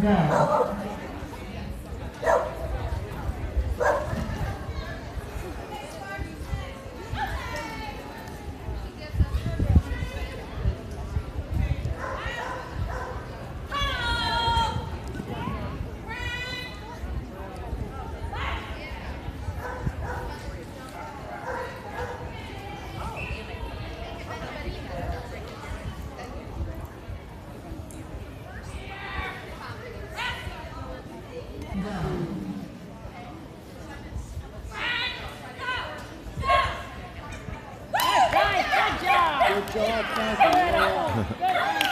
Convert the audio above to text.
对。Good job, Good.